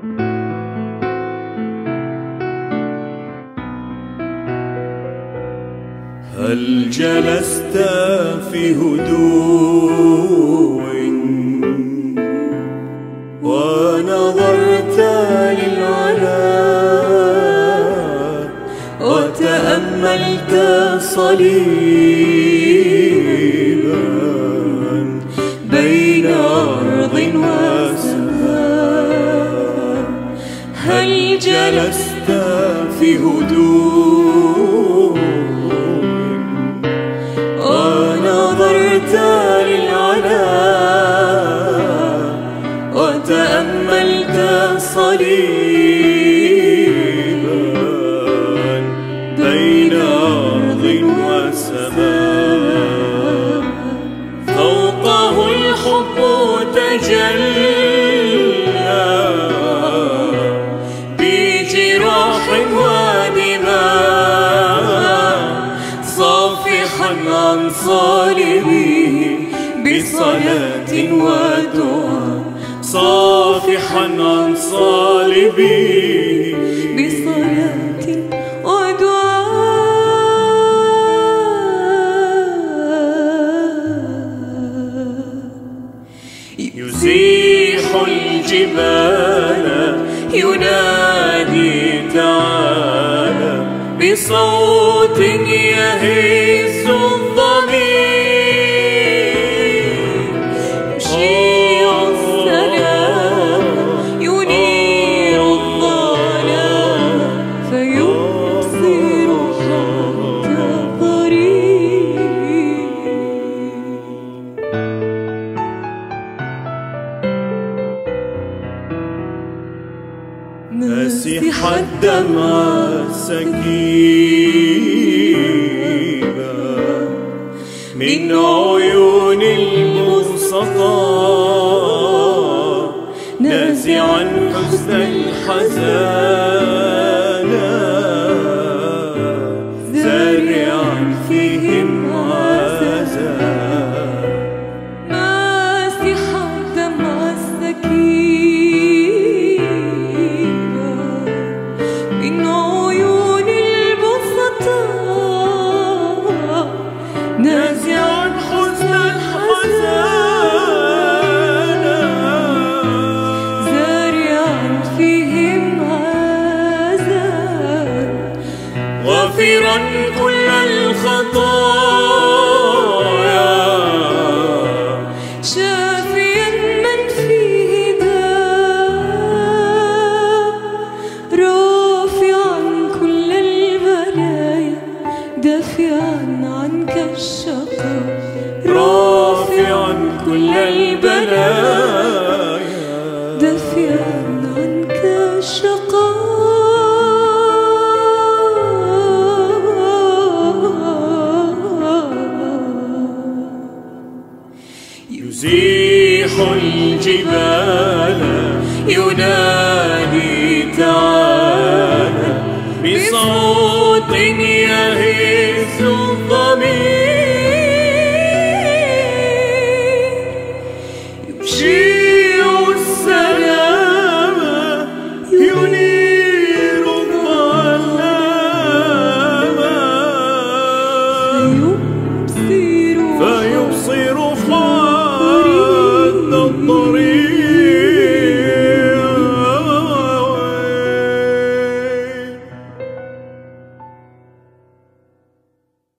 هل جلست في هدوء ونظرت للعلا وتأملت صليب جلست في هدوء. ونظرت للعلا وتأملت صليبا صالبه بصلاة ودعاء. صافحا عن صالبه بصلاة ودعاء. يزيح الجبال ينادي تعالى بصوت مسح الدمع سكيبا. من عيون المبسطة نازعا حزن الحزان غافرا كل الخطايا. شافيا من فيه داء. رافعا كل البلايا. دافعا عنك الشقاء. رافعا كل البلايا. الجبال ينادي تعالى. بصوت